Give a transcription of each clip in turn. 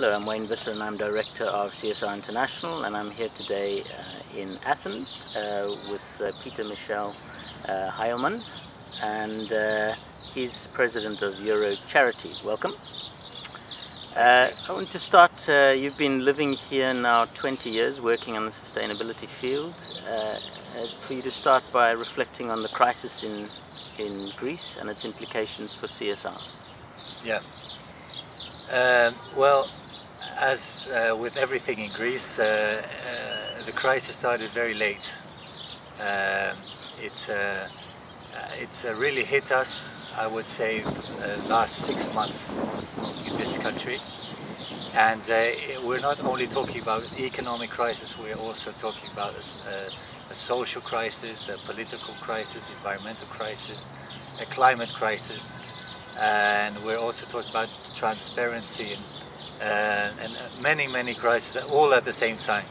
Hello, I'm Wayne Visser and I'm Director of CSR International and I'm here today uh, in Athens uh, with uh, Peter Michel uh, Heilmann and uh, he's President of Euro Charity. Welcome. Uh, I want to start, uh, you've been living here now 20 years working on the sustainability field. for you to start by reflecting on the crisis in, in Greece and its implications for CSR. Yeah. Well, as uh, with everything in Greece, uh, uh, the crisis started very late. Um, it uh, it really hit us, I would say, last six months in this country. And we're not only talking about economic crisis, we're also talking about a, a social crisis, a political crisis, environmental crisis, a climate crisis, and we're also talking about transparency and uh, Uh, and uh, many, many crises all at the same time.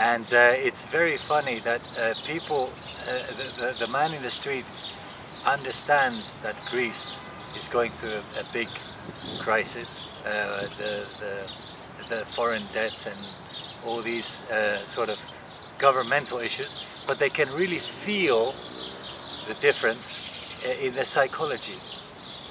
And uh, it's very funny that uh, people, uh, the, the, the, man in the street understands that Greece is going through a, a big crisis, the, the, the, foreign debts and all these sort of governmental issues, but they can really feel the difference in the psychology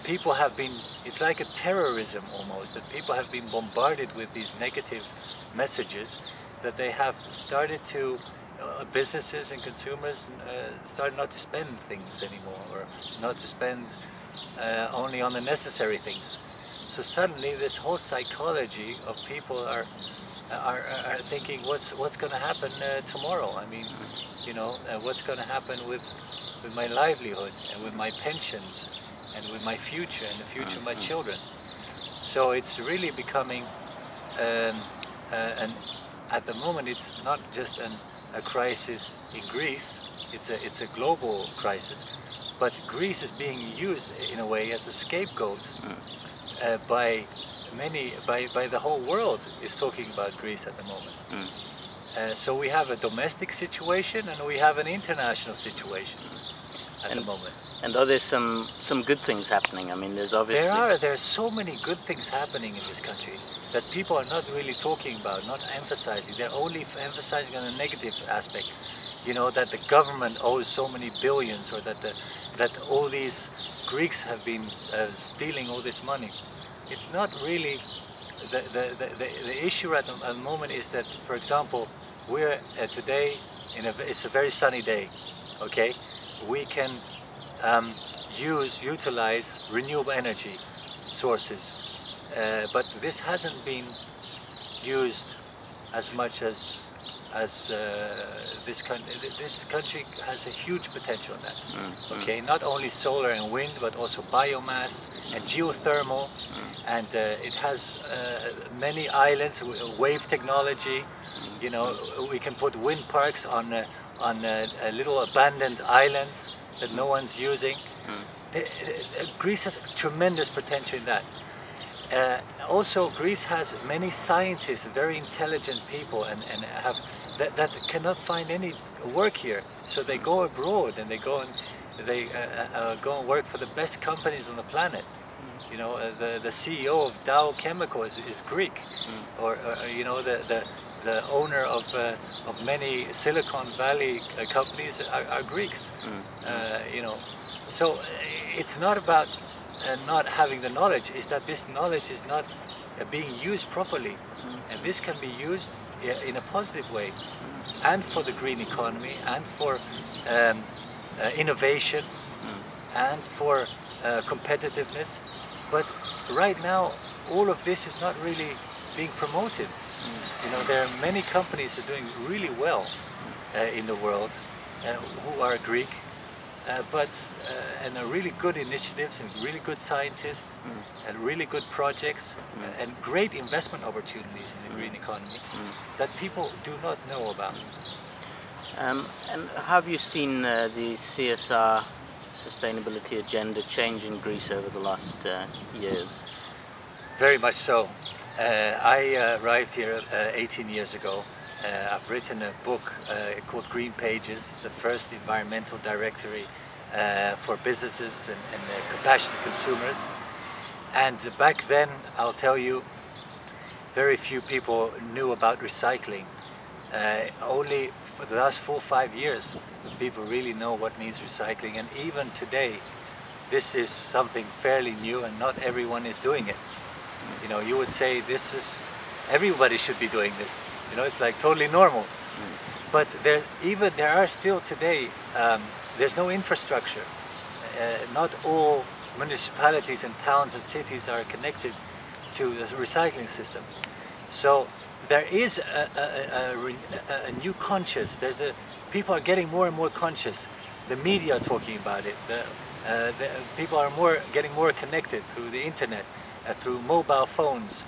people have been, it's like a terrorism almost, that people have been bombarded with these negative messages that they have started to, uh, businesses and consumers uh, started not to spend things anymore or not to spend uh, only on the necessary things. So suddenly this whole psychology of people are are, are thinking what's what's going to happen uh, tomorrow. I mean, you know, uh, what's going to happen with with my livelihood and with my pensions and with my future and the future of my mm-hmm. children. So it's really becoming, um, uh, and at the moment it's not just an, a crisis in Greece, it's a, it's a global crisis, but Greece is being used in a way as a scapegoat mm. uh, by many, by, by the whole world is talking about Greece at the moment. Mm. Uh, so we have a domestic situation and we have an international situation at and, the moment. And are there some some good things happening? I mean, there's obviously there are. There's so many good things happening in this country that people are not really talking about, not emphasizing. They're only emphasizing on the negative aspect. You know that the government owes so many billions, or that the that all these Greeks have been uh, stealing all this money. It's not really the, the, the, the, issue at the, at the, moment is that, for example, we're uh, today in a, it's a very sunny day, okay? We can um, use, utilize renewable energy sources. Uh, but this hasn't been used as much as as uh, this country. This country has a huge potential in that. Mm. Okay, not only solar and wind, but also biomass and geothermal, mm. and uh, it has uh, many islands, with wave technology. You know, we can put wind parks on uh, on uh, little abandoned islands that no one's using. Mm. Greece has tremendous potential in that. Uh, also, Greece has many scientists, very intelligent people, and, and have that, that cannot find any work here. So they go abroad and they go and they uh, uh, uh go and work for the best companies on the planet. Mm. You know, uh, the the CEO of Dow Chemical is, is Greek, mm. or, or, you know the the the owner of, uh, of many Silicon Valley uh, companies are, are Greeks. Mm. Uh, you know, so uh, it's not about uh, not having the knowledge; is that this knowledge is not uh, being used properly, mm. and this can be used in a positive way, mm. and for the green economy, and for um, innovation, mm. and for competitiveness. But right now, all of this is not really being promoted. You know, there are many companies that are doing really well uh, in the world uh, who are Greek, uh, but uh, and are really good initiatives and really good scientists mm. and really good projects mm. and great investment opportunities in the green mm. economy mm. that people do not know about. Um, and have you seen uh, the CSR sustainability agenda change in Greece over the last uh, years? Very much so. Uh, I uh, arrived here uh, 18 years ago. I've written a book called Green Pages. It's the first environmental directory for businesses and, and compassionate consumers. And back then, I'll tell you, very few people knew about recycling. Uh, only for the last four or five years, people really know what means recycling. And even today, this is something fairly new and not everyone is doing it. You know, you would say this is, everybody should be doing this. You know, it's like totally normal. But there, even there are still today, um, there's no infrastructure. Uh, not all municipalities and towns and cities are connected to the recycling system. So there is a, a, a, a, new conscious. There's a people are getting more and more conscious. The media are talking about it. The, uh, the people are more getting more connected through the internet, through mobile phones,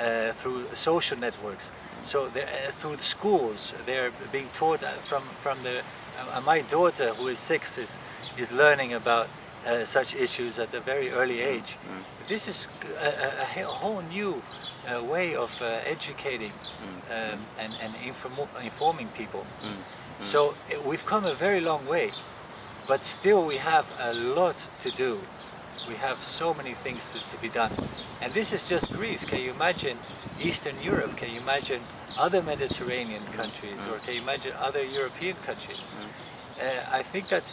uh, through social networks. So uh, through the schools, they're being taught uh, from from the. Uh, my daughter, who is six, is is learning about uh, such issues at a very early age. Mm. This is a, a, whole new uh, way of uh, educating mm. um, and, and inform informing people. Mm. So we've come a very long way, but still we have a lot to do. We have so many things to, to be done. And this is just Greece. Can you imagine Eastern Europe? Can you imagine other Mediterranean countries? Or can you imagine other European countries? Uh, I think that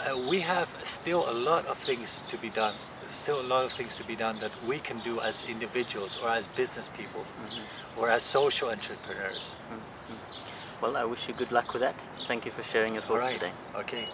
uh, we have still a lot of things to be done. Still a lot of things to be done that we can do as individuals or as business people mm -hmm. or as social entrepreneurs. Mm -hmm. Well, I wish you good luck with that. Thank you for sharing your thoughts right. today. Okay.